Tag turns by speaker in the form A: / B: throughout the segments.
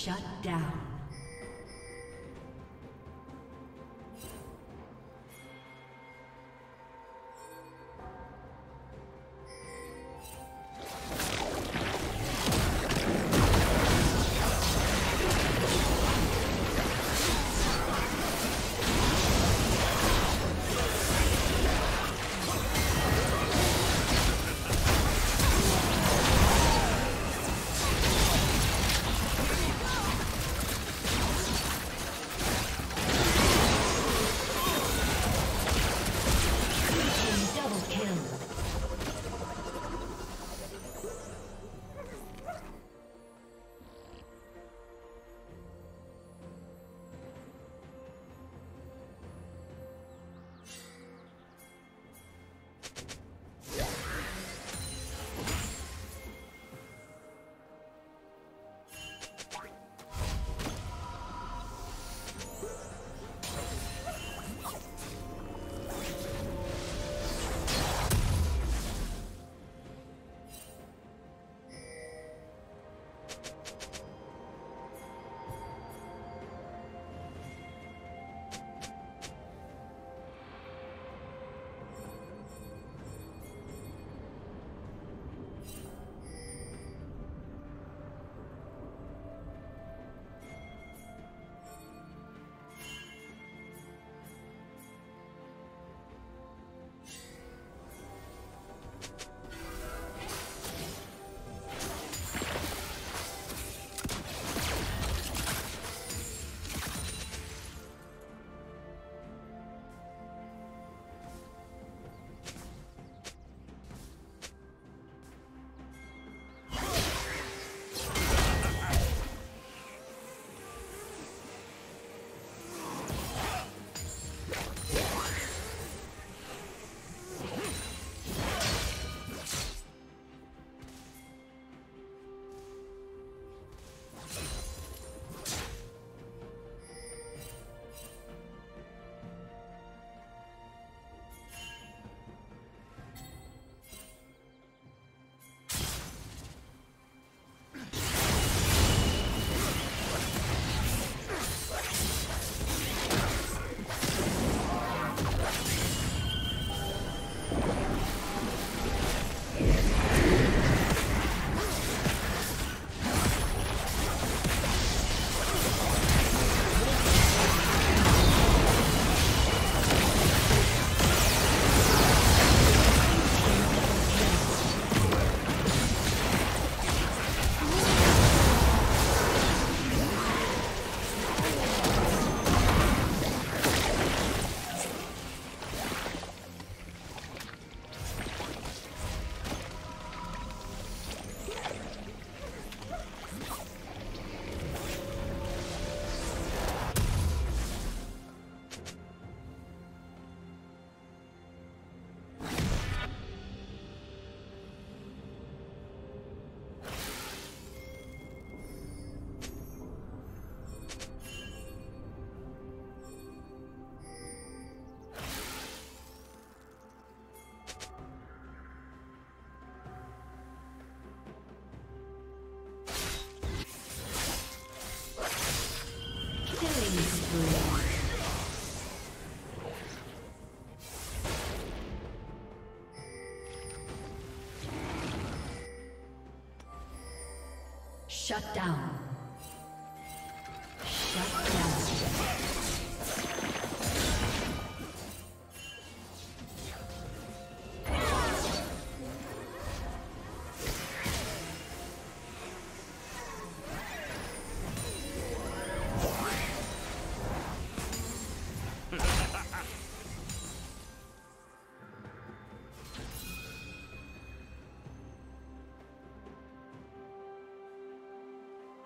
A: Shut down. Shut down.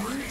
A: Three.